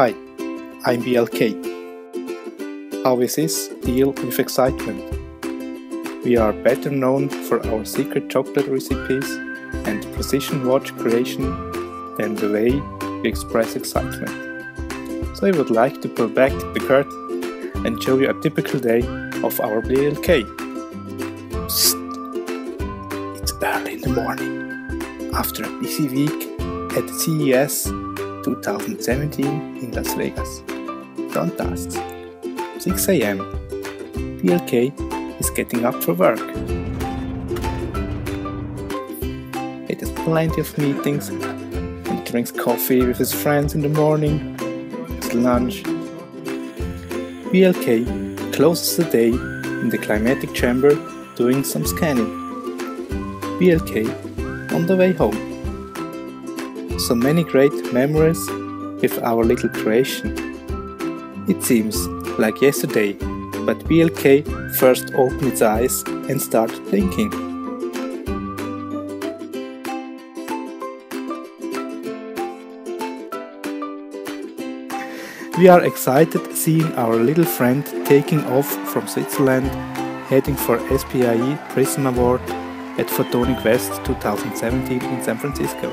Hi, I'm BLK. How is this deal with excitement? We are better known for our secret chocolate recipes and precision watch creation than the way we express excitement. So I would like to pull back the curtain and show you a typical day of our BLK. Psst. It's early in the morning, after a busy week at CES 2017 in Las Vegas. Don't ask. 6 am. BLK is getting up for work. He has plenty of meetings and drinks coffee with his friends in the morning, his lunch. BLK closes the day in the climatic chamber doing some scanning. BLK on the way home so many great memories with our little creation. It seems like yesterday, but BLK first opened its eyes and started thinking. We are excited seeing our little friend taking off from Switzerland, heading for SPIE Prism Award at Photonic West 2017 in San Francisco.